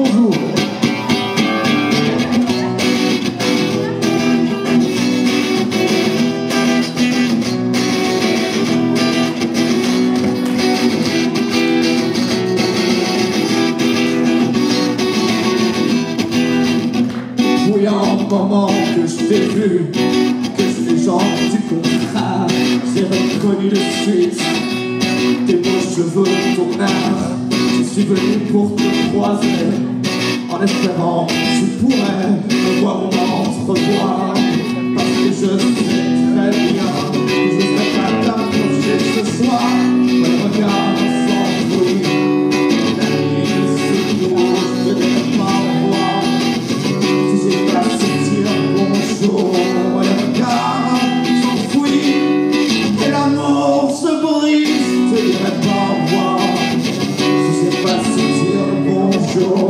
bonjour. Oui, un moment que je t'ai vu, que je suis genre du contrat, j'ai reconnu de suite tes beaux cheveux, ton art. Je suis venu pour te croiser. En espérant que tu pourrais me voir ou m'entrevoir Parce que je sure.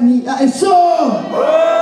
me. ¡Eso!